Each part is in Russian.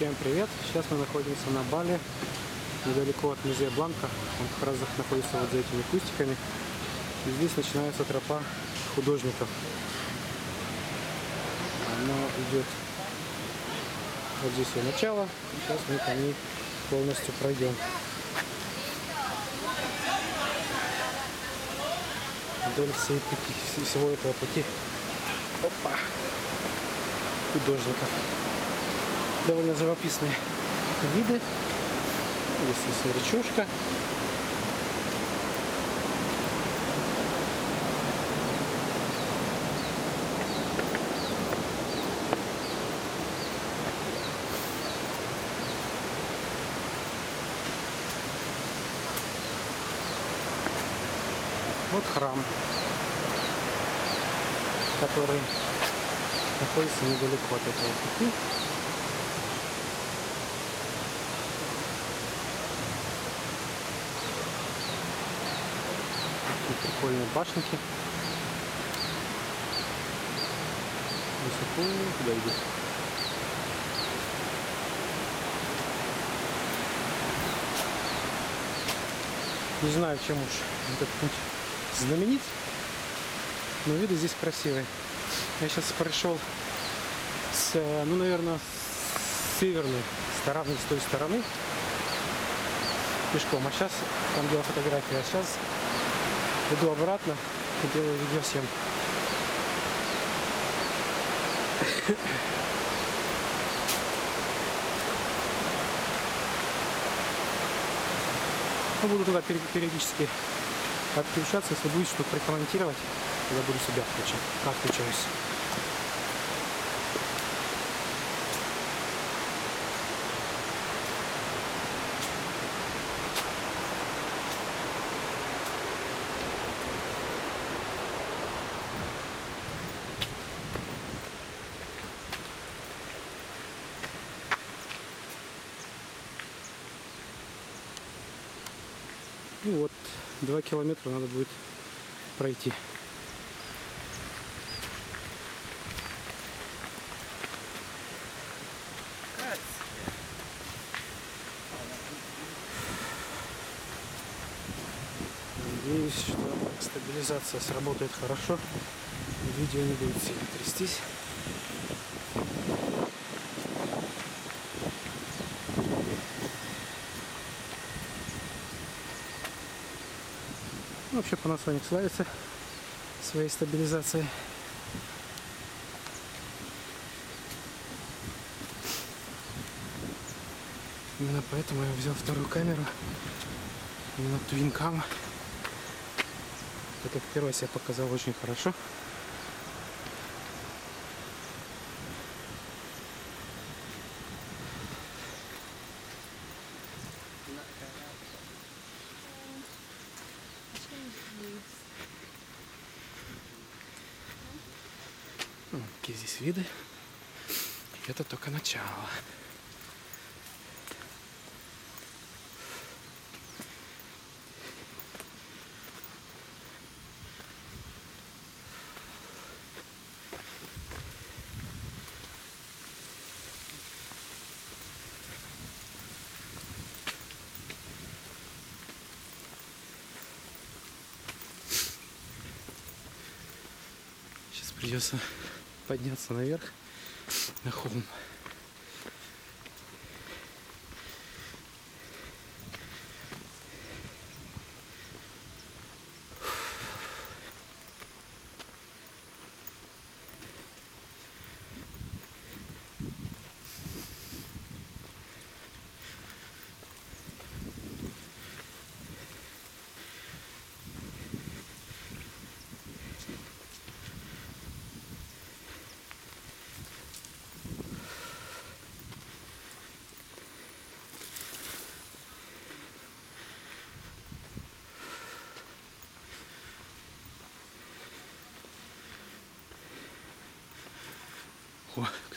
Всем привет! Сейчас мы находимся на Бали, недалеко от музея Бланка. Он как раз находится вот за этими кустиками. И здесь начинается тропа художников. Она идет вот здесь ее начало. Сейчас мы по ней полностью пройдем. Вдоль всей пути, всего этого пути. Опа! Художников довольно живописные виды. Здесь есть речушка. Вот храм, который находится недалеко от этого пути. Прикольные башенки. Высоко куда идет? Не знаю, чем уж этот путь знаменит, но виды здесь красивые. Я сейчас прошел с, ну, наверное, с северной стороны, с той стороны пешком. А сейчас там делал фотографии, а сейчас иду обратно и делаю видеосъемку. Ну, буду туда периодически отключаться, если будет что-то прокомментировать, я буду себя включать. Как 2 километра надо будет пройти. Надеюсь, что стабилизация сработает хорошо. Видео не будет сильно трястись. Вообще Panasonic славится своей стабилизацией. Именно поэтому я взял вторую камеру. Именно Cam. Так как первая себя показал очень хорошо. Ну, какие здесь виды. И это только начало. Придется подняться наверх на холм.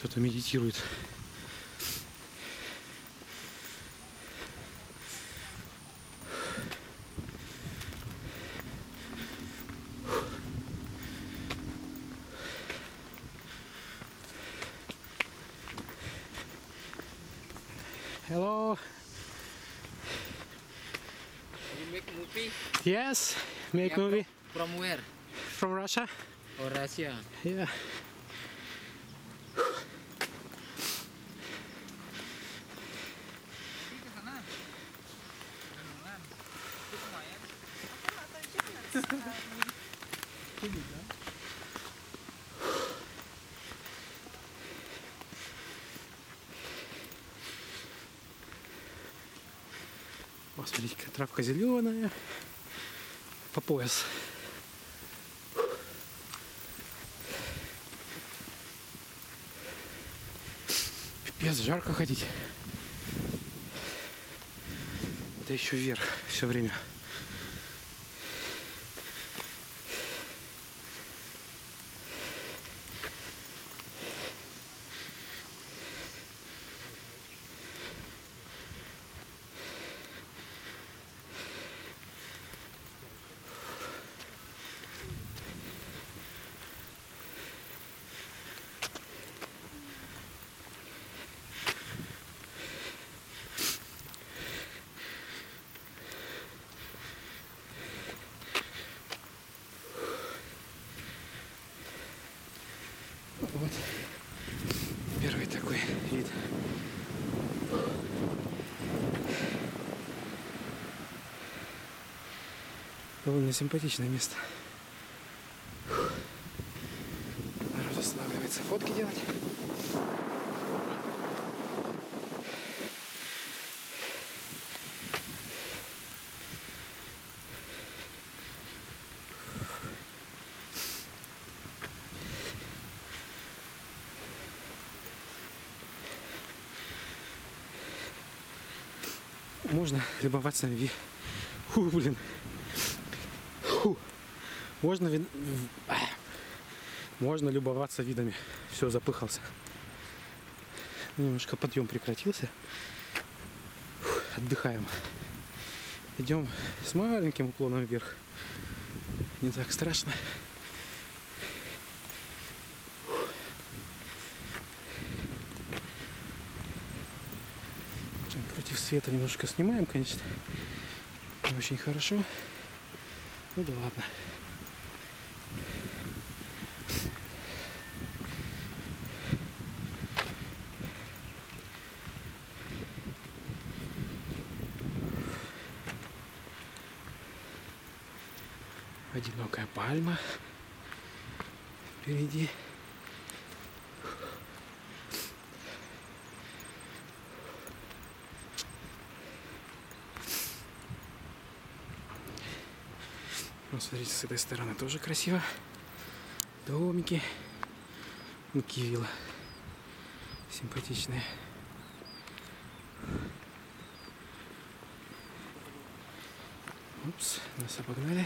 О, кто-то медитирует. Hello. You make movie Yes. Make Yeah, movie from where? from Russia. Oh, Russia. Yeah. О, смотрите, какая травка зеленая. По пояс. Пипец, жарко ходить. Это еще вверх все время. Вот первый такой вид. Довольно симпатичное место. Народ останавливается фотки делать. Можно любоваться ви... Фу, блин. Можно ви- в- а. Можно любоваться видами. Все, запыхался. Немножко подъем прекратился. Фу, Отдыхаем. Идем с маленьким уклоном вверх. Не так страшно. Так, Против света немножко снимаем, конечно. Не очень хорошо. Ну да ладно. Пальма впереди. Вот смотрите, с этой стороны тоже красиво. Домики. Кивила. Симпатичные. Упс, нас обогнали.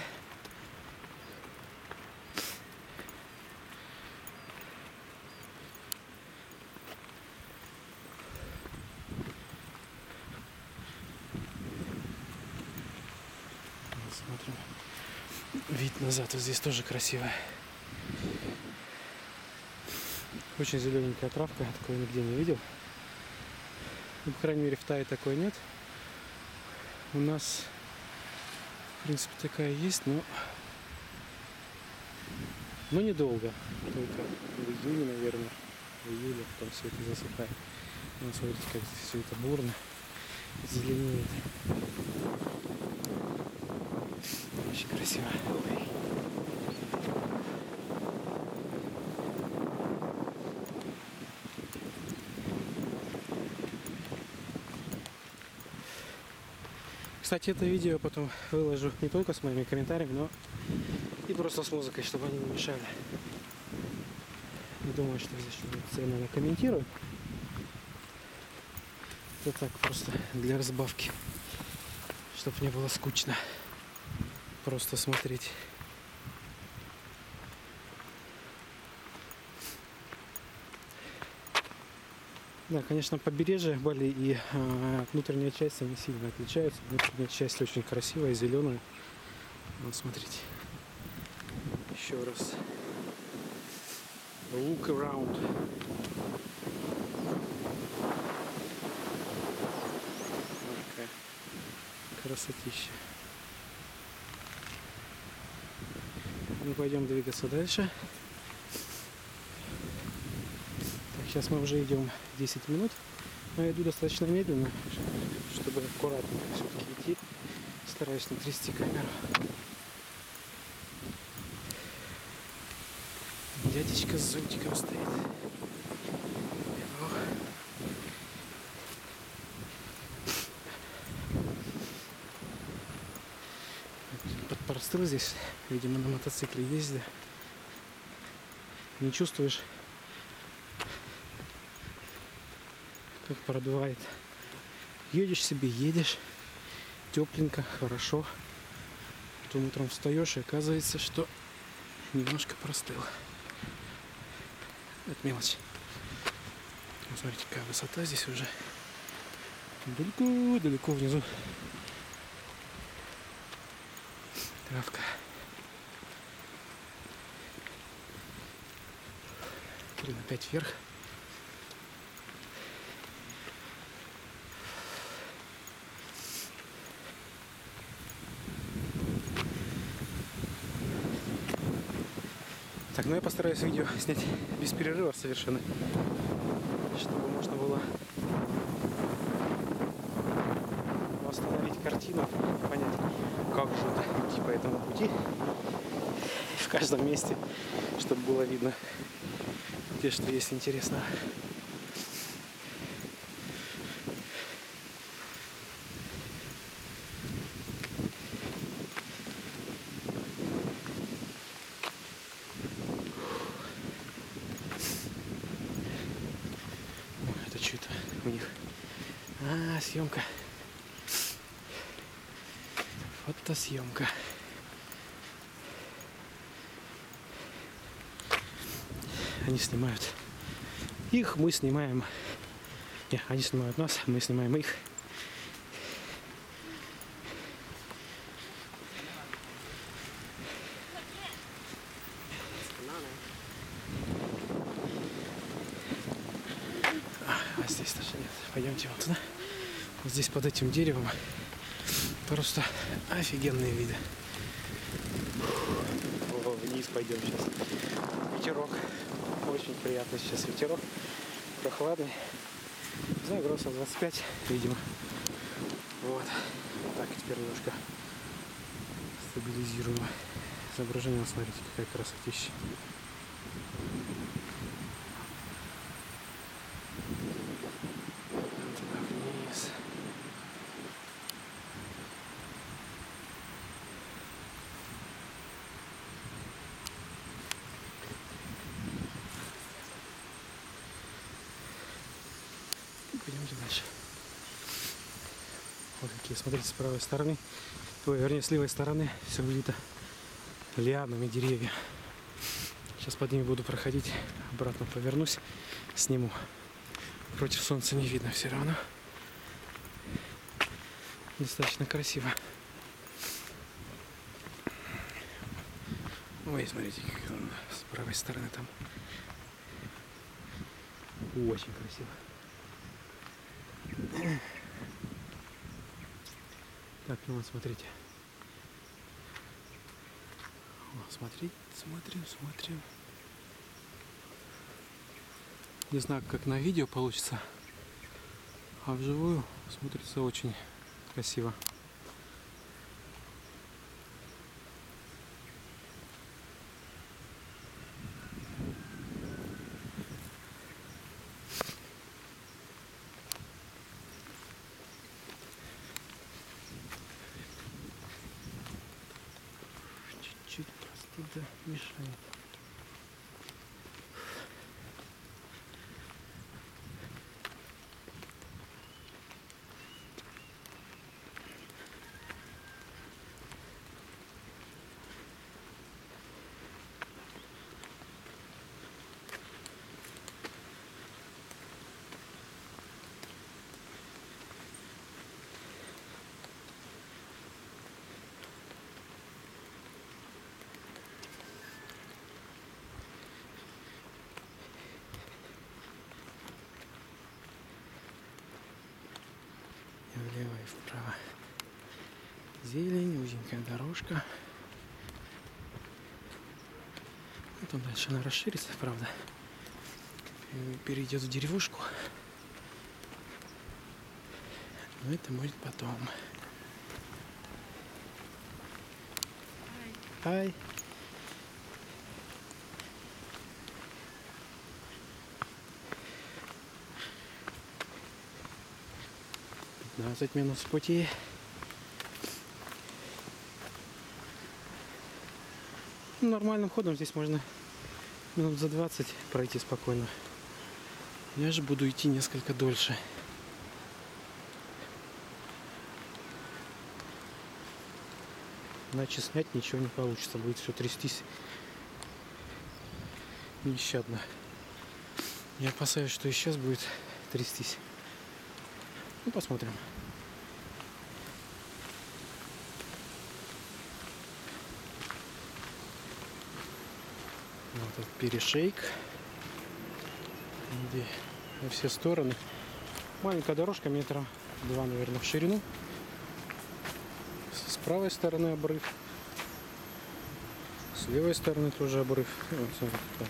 Вот Смотрим. Вид назад вот здесь тоже красиво. Очень зелененькая травка, такой нигде не видел. Ну, по крайней мере, в Тае такой нет. У нас, в принципе, такая есть, но, но недолго. Только в июне, наверное, в июле, потом все это засыхает. Ну, смотрите, как здесь все это бурно, зеленеет. Очень красиво. Ой. Кстати, это видео потом выложу не только с моими комментариями, но и просто с музыкой, чтобы они не мешали. Не думаю, что здесь что-то ценно комментирую. Это так просто для разбавки, чтобы не было скучно просто смотреть. Да, конечно, побережье Бали и э, внутренняя часть, они сильно отличаются. Внутренняя часть очень красивая, зеленая. Вот смотрите. Еще раз. Look around. Красотища. Мы пойдем двигаться дальше. Так, сейчас мы уже идем 10 минут. Но я иду достаточно медленно, чтобы аккуратно все-таки идти. Стараюсь не трясти камеру. Дядечка с зонтиком стоит. Подпростыл здесь, видимо, на мотоцикле ездя. Не чувствуешь, как продувает. Едешь себе, едешь, тепленько, хорошо. Потом утром встаешь и оказывается, что немножко простыл. Это мелочь. Вот Смотрите, какая высота здесь уже. Далеко, далеко внизу. Травка. Блин, опять вверх. Так, ну я постараюсь видео снять без перерыва совершенно, чтобы можно было восстановить картину, понять, как же это идти по этому пути в каждом месте, чтобы было видно, где что есть интересного. Ой, Это что это у них? А, съемка. Фотосъемка. Они снимают их, мы снимаем. Не, они снимают нас, мы снимаем их. А здесь даже нет. Пойдемте вот туда. Вот здесь под этим деревом просто офигенные виды. О, Вниз пойдем сейчас. Ветерок. Очень приятно сейчас ветерок. Прохладный. Не знаю, градусов 25, видимо. Вот. Так, теперь немножко стабилизируем изображение. Смотрите, какая красотища. Туда вниз. Пойдемте дальше. Вот какие, смотрите, с правой стороны, ой, вернее, с левой стороны все увито лианами деревья. Сейчас под ними буду проходить, обратно повернусь, сниму. Против солнца не видно все равно. Достаточно красиво. Ой, смотрите, как он с правой стороны там. Очень красиво. Так, ну вот смотрите. О, смотри, смотрим, смотрим. Не знаю, как на видео получится, а вживую смотрится очень красиво. вправо. Зелень, узенькая дорожка. Ну, потом дальше она расширится, правда. Перейдет в деревушку. Но это будет потом. Hi. 15 с пути. Ну, нормальным ходом здесь можно минут за 20 пройти спокойно. Я же буду идти несколько дольше. Иначе снять ничего не получится, будет все трястись нещадно. Я опасаюсь, что и сейчас будет трястись. Ну, посмотрим. Вот этот перешейк. Где во все стороны. Маленькая дорожка метра два, наверное, в ширину. С правой стороны обрыв. С левой стороны тоже обрыв. Вот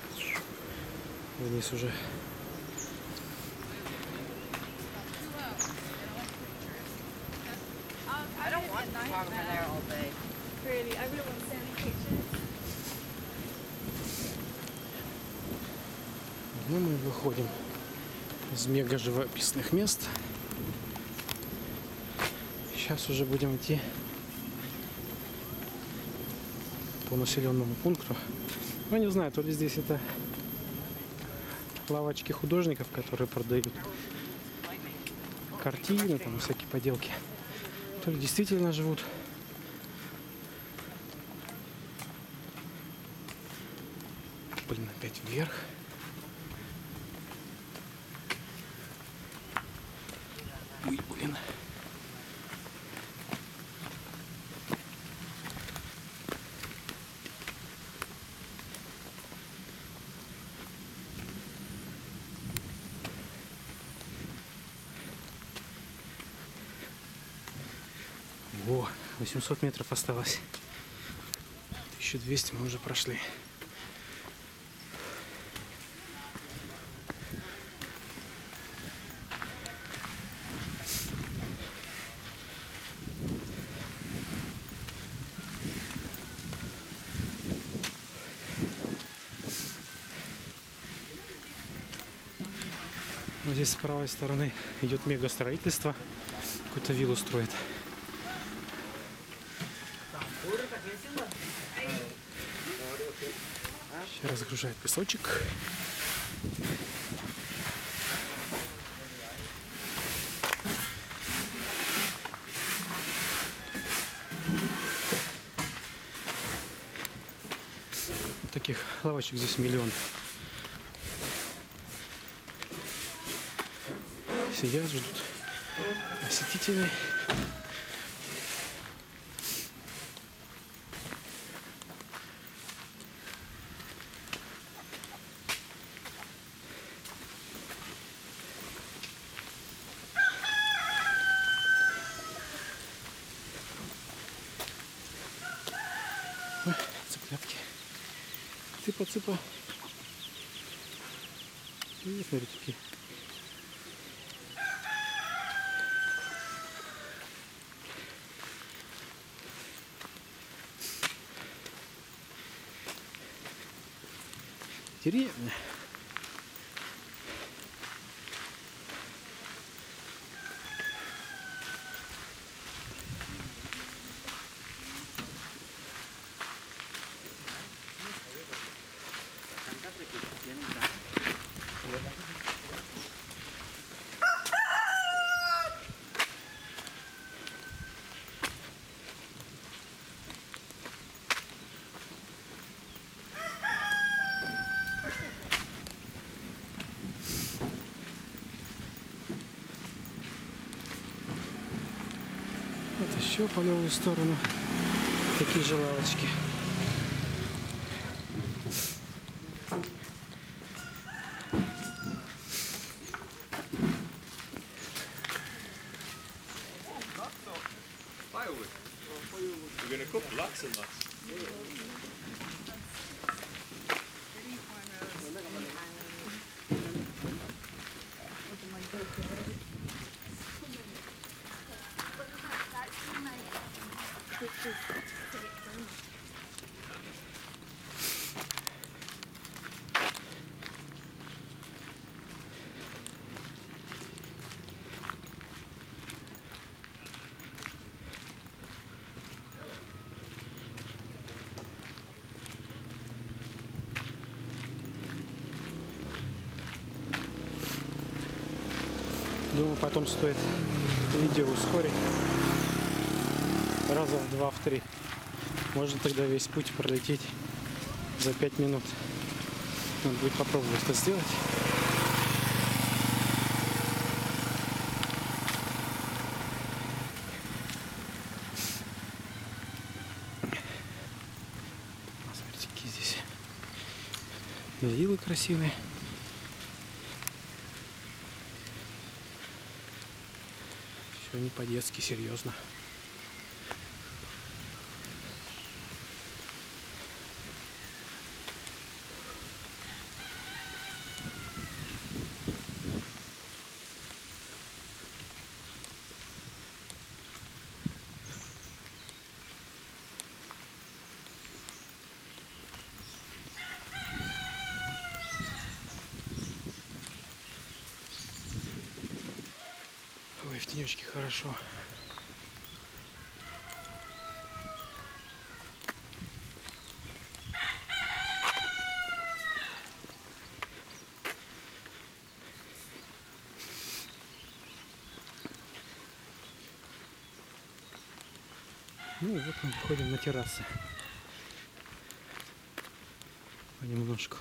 вниз уже. Talk over there all day. Really, I really want to send pictures. Ну, мы выходим из мега живописных мест. Сейчас уже будем идти по населенному пункту. Ну, не знаю, то ли здесь это лавочки художников, которые продают картины, там всякие поделки. То ли действительно живут. Блин, опять вверх. О, 800 метров осталось. 1200 мы уже прошли. Вот здесь с правой стороны идет мега строительство. Какую-то виллу строят. Разгружает песочек. Таких лавочек здесь миллион. Сидят, ждут посетителей. Ой, цыплятки. Цыпа-цыпа. И смотри, какие. Деревня. Вот еще по левую сторону такие же лавочки. Думаю, потом стоит видео ускорить. Раза в два, в три. Можно тогда весь путь пролететь за пять минут. Надо будет попробовать это сделать. Смотрите, здесь виллы красивые. Все не по-детски, серьезно. Тенечке хорошо. Ну и вот мы выходим на террасы. Понемножку.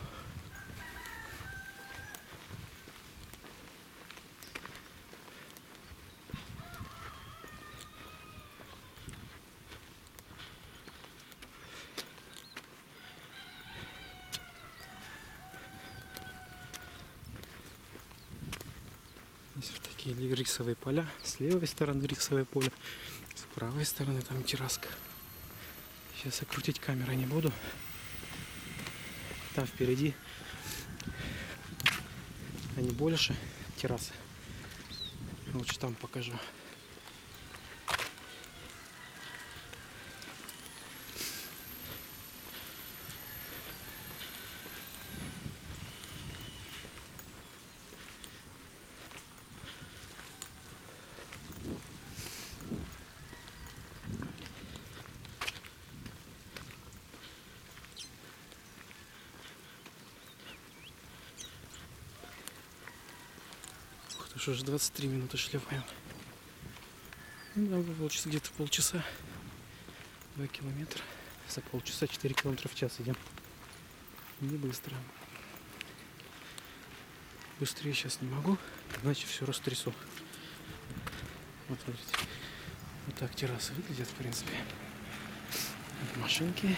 Здесь вот такие рисовые поля. С левой стороны рисовое поле, с правой стороны там терраска. Сейчас я крутить камерой не буду. Там впереди они больше террасы. Лучше там покажу. Уже 23 минуты шлепаем. Ну, да, получится где-то полчаса. Два километра. За полчаса 4 километра в час идем. Не быстро. Быстрее сейчас не могу, иначе все растрясу. Вот смотрите. Вот так террасы выглядят, в принципе. Машинки.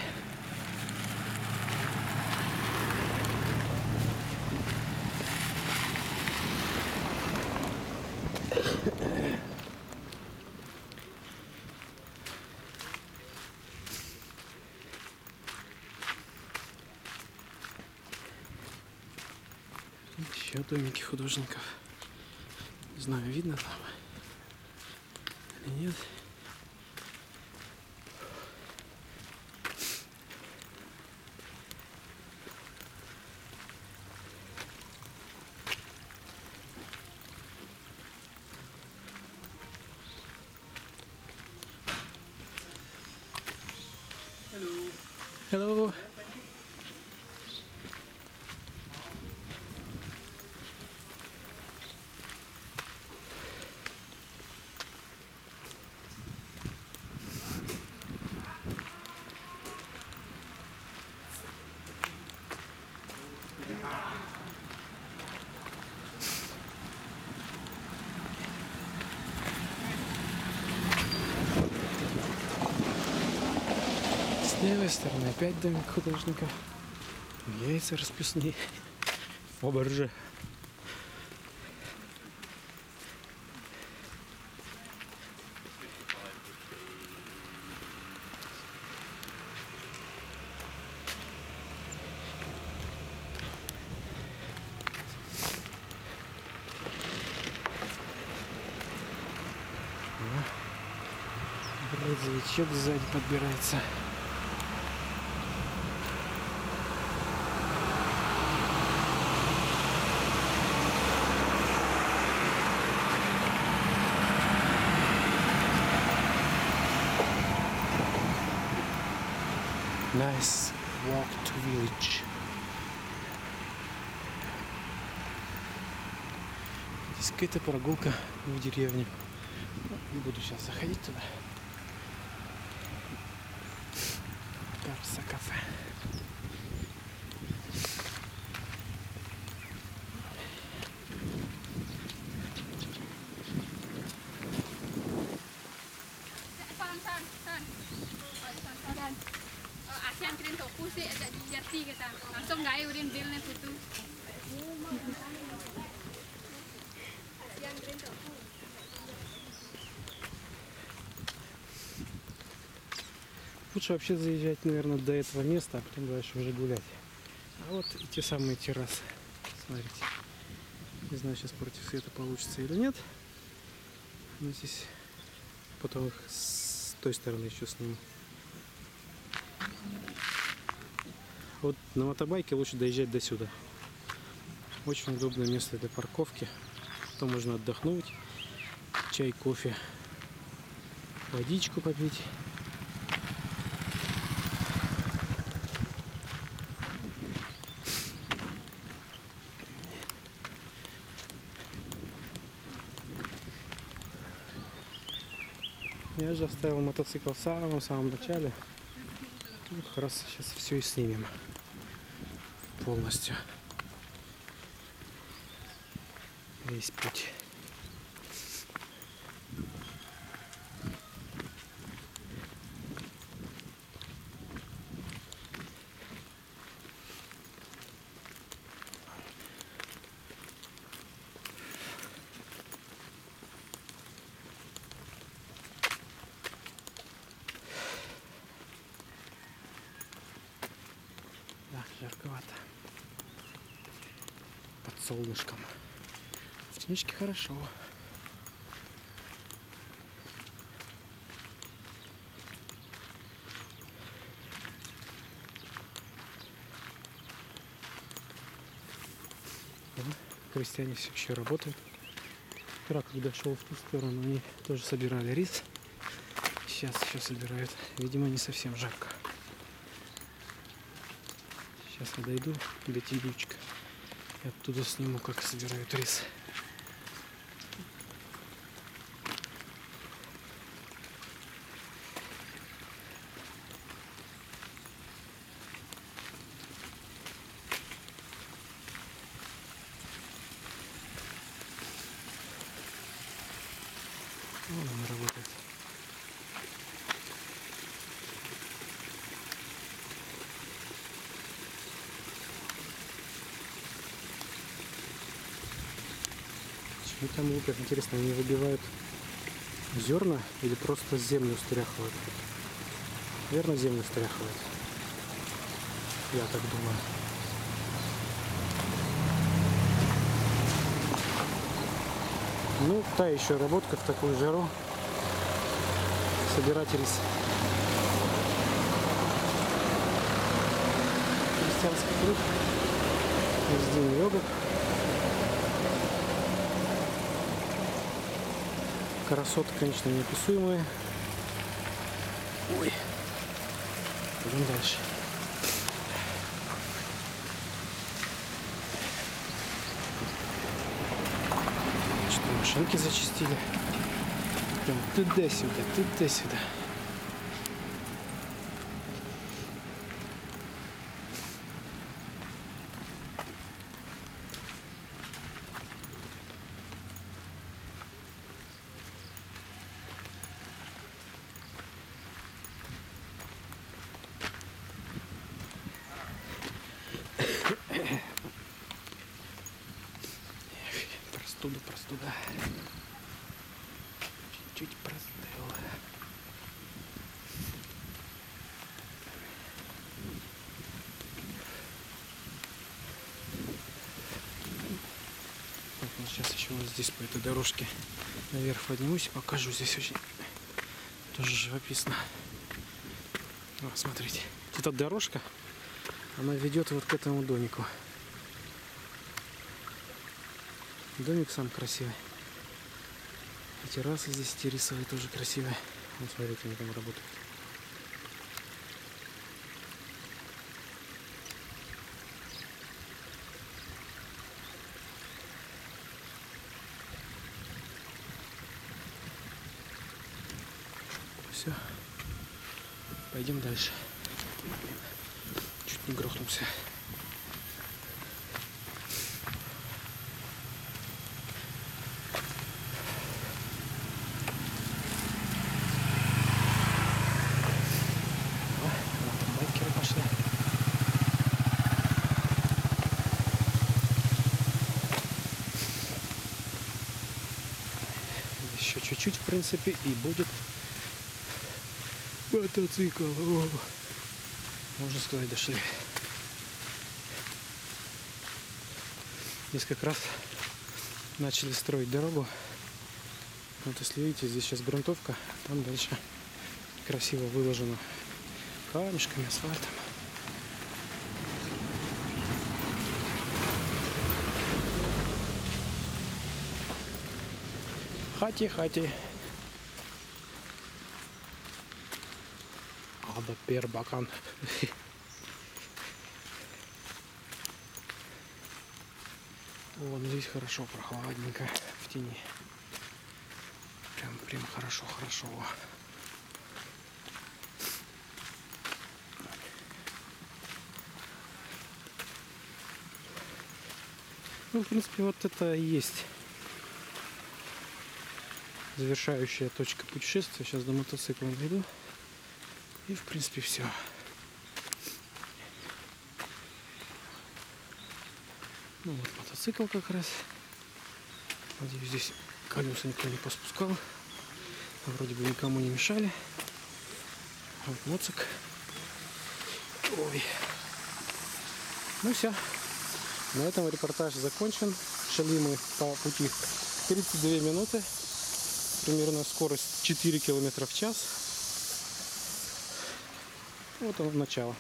Еще домики художников. Не знаю, видно там или нет. С левой стороны опять домик художника. Яйца расписные. Оборжи. Грузовичок сзади подбирается. Какая-то прогулка в деревне. Не буду сейчас заходить туда. Барса кафе. Лучше вообще заезжать, наверное, до этого места, а потом дальше уже гулять. А вот те самые террасы. Смотрите. Не знаю, сейчас против света получится или нет. Но здесь потом их с той стороны еще сниму. Вот на мотобайке лучше доезжать до сюда. Очень удобное место для парковки. Потом можно отдохнуть, чай, кофе, водичку попить. Я же оставил мотоцикл в самом-самом начале. Ну, как раз сейчас все и снимем. Полностью. Весь путь. Да, жарковато. Под солнышком. В тенечке хорошо. Крестьяне все еще работают. Вчера, когда шел в ту сторону, они тоже собирали рис. Сейчас еще собирают. Видимо, не совсем жарко. Сейчас я дойду до Тилючка. И оттуда сниму, как собирают рис. Вон она работает. Лупят? Интересно, они выбивают зерна или просто землю стряхивают? Верно, землю стряхивают. Я так думаю. Ну, та еще работка в такую жару. Собирать рис. Христианский круг. Весь день йога. Красоты, конечно, неописуемые. Ой. Пойдем дальше. Что машинки зачистили. Прям туда-сюда, туда-сюда. Простуда. Чуть-чуть простыла. Так, ну сейчас еще вот здесь по этой дорожке наверх поднимусь и покажу. Здесь очень Тоже живописно. О, смотрите. Эта дорожка, она ведет вот к этому домику. Домик сам красивый. И террасы здесь террисовые тоже красивые. Вот смотрите, они там работают. Все. Пойдем дальше. Чуть не грохнулся. О, вот там байкеры пошли. Еще чуть-чуть, в принципе, и будет мотоцикл. О, можно сказать, дошли. Здесь как раз начали строить дорогу. Вот если видите, здесь сейчас грунтовка, там дальше красиво выложено камешками, асфальтом. Хати, хати. Aber Пербакан. Вон здесь хорошо, прохладненько в тени. Прям, прям хорошо, хорошо. Ну, в принципе, вот это и есть завершающая точка путешествия. Сейчас до мотоцикла дойду. И, в принципе, все. Ну вот мотоцикл как раз. Надеюсь, здесь колеса никто не поспускал. Вроде бы никому не мешали. Вот моцик. Ой. Ну все. На этом репортаж закончен. Шли мы по пути 32 минуты. Примерно скорость 4 километра в час. Вот оно начало.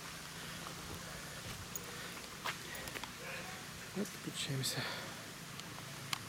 Вот включаемся.